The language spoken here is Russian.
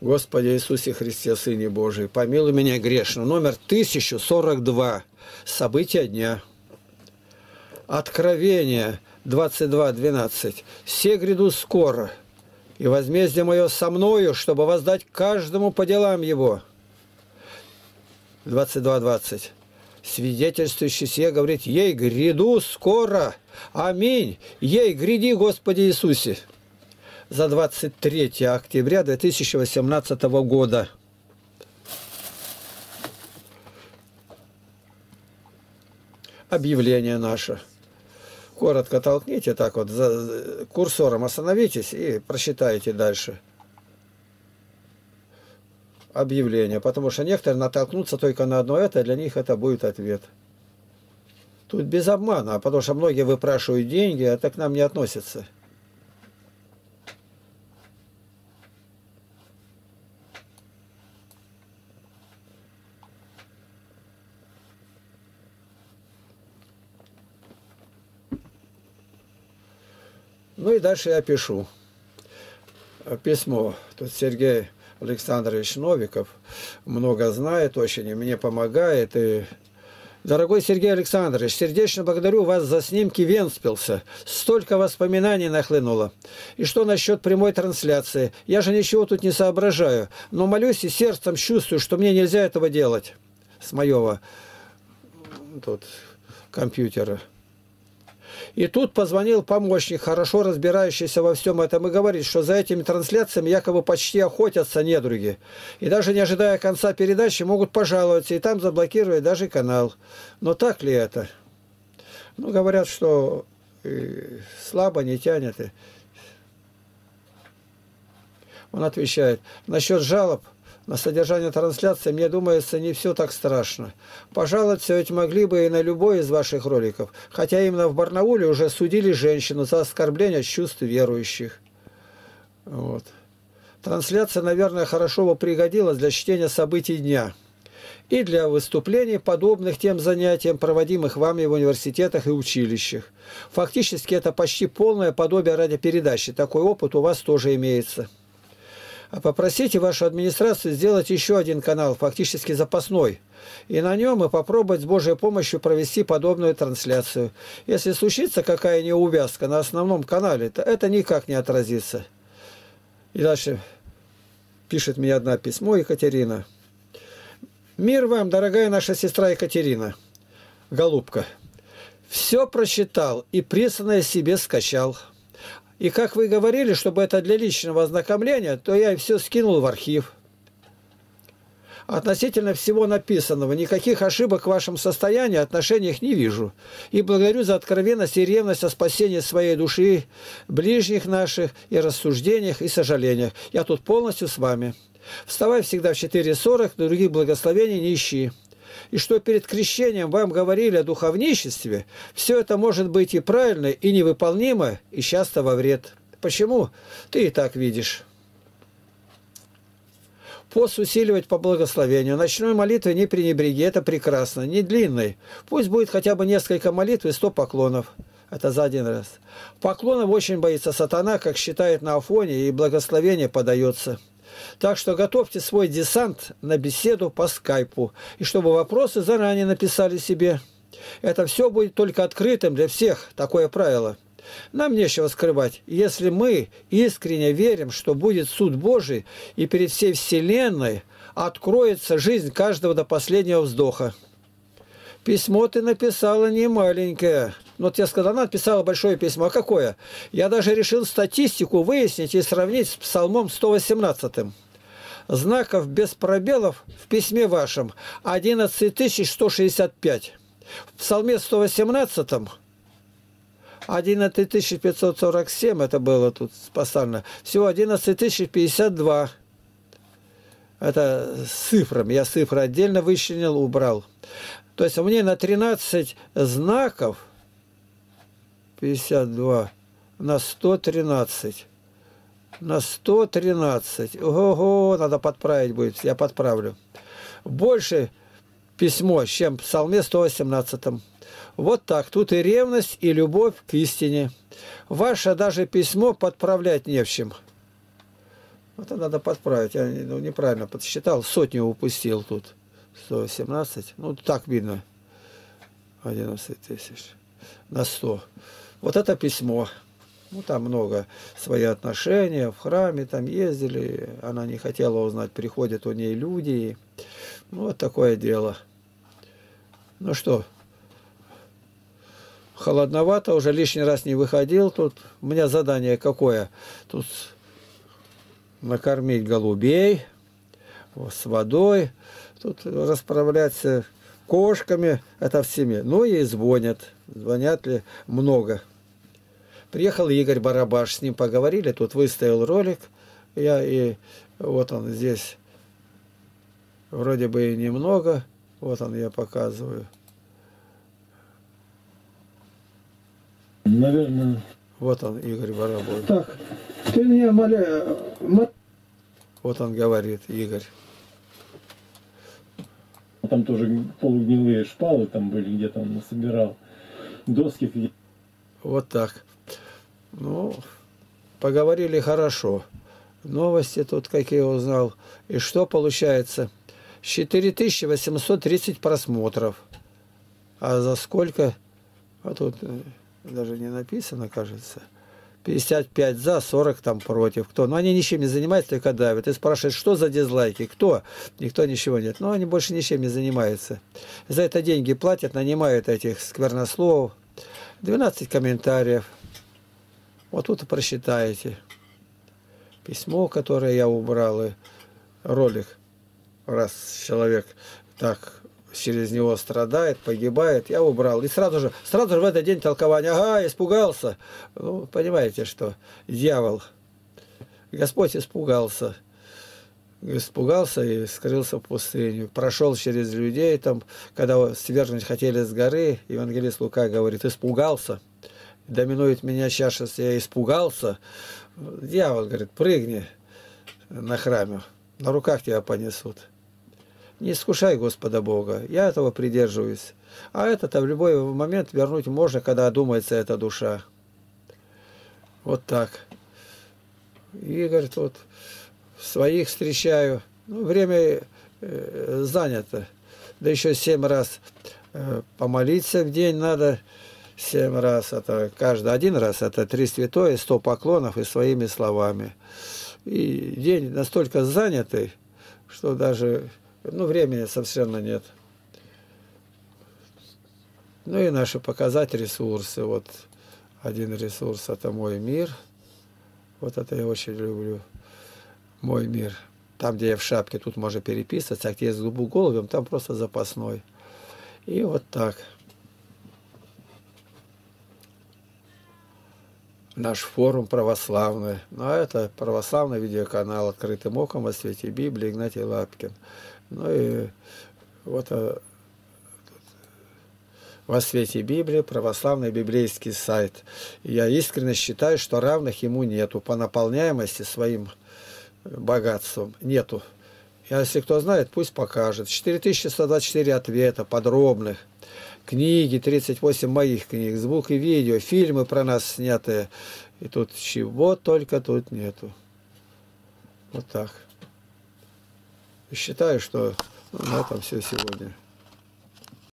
Господи Иисусе Христе, Сыне Божий, помилуй меня грешно. Номер 1042. События дня. Откровение 22.12. «Все гряду скоро, и возмездие мое со мною, чтобы воздать каждому по делам его». 22.20. Свидетельствующий сие говорит, «Ей гряду скоро! Аминь! Ей гряди, Господи Иисусе!» За 23 октября 2018 года. Объявление наше коротко толкните так вот, за курсором остановитесь и прочитайте дальше объявление, потому что некоторые натолкнутся только на одно это, для них это будет ответ. Тут без обмана, потому что многие выпрашивают деньги, а это к нам не относится. Ну и дальше я пишу письмо. Тут Сергей Александрович Новиков много знает очень и мне помогает. И... Дорогой Сергей Александрович, сердечно благодарю вас за снимки Венспилса. Столько воспоминаний нахлынуло. И что насчет прямой трансляции? Я же ничего тут не соображаю, но молюсь и сердцем чувствую, что мне нельзя этого делать с моего тут компьютера. И тут позвонил помощник, хорошо разбирающийся во всем этом, и говорит, что за этими трансляциями якобы почти охотятся недруги. И даже не ожидая конца передачи, могут пожаловаться, и там заблокировать даже канал. Но так ли это? Ну, говорят, что слабо не тянет. Он отвечает, насчет жалоб – на содержание трансляции, мне думается, не все так страшно. Пожаловаться ведь могли бы и на любой из ваших роликов, хотя именно в Барнауле уже судили женщину за оскорбление чувств верующих. Вот. Трансляция, наверное, хорошо бы пригодилась для чтения событий дня и для выступлений, подобных тем занятиям, проводимых вами в университетах и училищах. Фактически это почти полное подобие радиопередачи. Такой опыт у вас тоже имеется. А попросите вашу администрацию сделать еще один канал, фактически запасной, и на нем мы попробовать с Божьей помощью провести подобную трансляцию. Если случится какая неувязка на основном канале, то это никак не отразится. И дальше пишет мне одна письмо Екатерина. «Мир вам, дорогая наша сестра Екатерина, голубка, все прочитал и присланное себе скачал». И как вы говорили, чтобы это для личного ознакомления, то я все скинул в архив. Относительно всего написанного, никаких ошибок в вашем состоянии, отношениях не вижу. И благодарю за откровенность и ревность о спасении своей души, ближних наших, и рассуждениях, и сожалениях. Я тут полностью с вами. Вставай всегда в 4.40, других благословений не ищи и что перед крещением вам говорили о духовничестве, все это может быть и правильно, и невыполнимо, и часто во вред. Почему? Ты и так видишь. Пост усиливать по благословению. Ночной молитвы не пренебреги, это прекрасно, не длинной. Пусть будет хотя бы несколько молитв и сто поклонов. Это за один раз. Поклонов очень боится сатана, как считает на Афоне, и благословение подается. Так что готовьте свой десант на беседу по скайпу, и чтобы вопросы заранее написали себе. Это все будет только открытым для всех, такое правило. Нам нечего скрывать, если мы искренне верим, что будет суд Божий, и перед всей Вселенной откроется жизнь каждого до последнего вздоха. Письмо ты написала не маленькое. Ну, вот я сказал, она написала большое письмо. А какое? Я даже решил статистику выяснить и сравнить с Псалмом 118. Знаков без пробелов в письме вашем 11165. В Псалме 118 11547 это было тут спасально. Всего 11052. Это с цифрами. Я цифры отдельно вычленил, убрал. То есть мне на 13 знаков 52 на 113. На 113. Ого, надо подправить будет. Я подправлю. Больше письмо, чем в Псалме 118. Вот так. Тут и ревность, и любовь к истине. Ваше даже письмо подправлять не в чем. Это надо подправить. Я ну, неправильно подсчитал. Сотню упустил тут. 117. Ну, так видно. 11 тысяч на 100. Вот это письмо. Ну, там много свои отношения, в храме там ездили, она не хотела узнать, приходят у ней люди. Ну, вот такое дело. Ну что, холодновато, уже лишний раз не выходил тут. У меня задание какое? Тут накормить голубей с водой, тут расправляться кошками, это всеми. Ну и звонят, звонят ли много. Приехал Игорь Барабаш, с ним поговорили, тут выставил ролик. Я и вот он здесь, вроде бы и немного, вот он я показываю. Наверное. Вот он, Игорь Барабой. Так, ты меня моля... Вот он говорит, Игорь. Там тоже полугнилые шпалы там были, где-то он насобирал. Доски. Вот так. Ну, поговорили хорошо. Новости тут какие узнал. И что получается? 4830 просмотров. А за сколько? А тут э, даже не написано, кажется. 55 за, 40 там против. Кто? Ну, они ничем не занимаются, только давят. И спрашивают, что за дизлайки? Кто? Никто ничего нет. Но они больше ничем не занимаются. За это деньги платят, нанимают этих сквернословов. 12 комментариев. Вот тут просчитаете. Письмо, которое я убрал, и ролик. Раз человек так через него страдает, погибает, я убрал. И сразу же, сразу же в этот день толкование, ага, испугался. Ну, понимаете, что дьявол, Господь испугался. Испугался и скрылся в пустыню. Прошел через людей, там, когда свергнуть хотели с горы, евангелист Лука говорит, испугался. Доминует меня чаша, я испугался. Дьявол говорит, прыгни на храме, на руках тебя понесут. Не искушай Господа Бога. Я этого придерживаюсь. А это-то в любой момент вернуть можно, когда одумается эта душа. Вот так. Игорь тут своих встречаю. Ну, время э, занято. Да еще семь раз э, помолиться в день надо. Семь раз это каждый один раз это три святое, сто поклонов и своими словами. И день настолько занятый, что даже ну, времени совершенно нет. Ну и наши показать ресурсы. Вот один ресурс – это мой мир. Вот это я очень люблю. Мой мир. Там, где я в шапке, тут можно переписываться, а где я с голубем, там просто запасной. И вот так. Наш форум православный. Ну, а это православный видеоканал «Открытым оком» о свете Библии Игнатий Лапкин. Ну и вот э, во свете Библии, православный библейский сайт. я искренне считаю, что равных ему нету по наполняемости своим богатством. Нету. Если кто знает, пусть покажет. 4124 ответа подробных. Книги, 38 моих книг, звук и видео, фильмы про нас снятые. И тут чего только тут нету. Вот так. Считаю, что на этом все сегодня.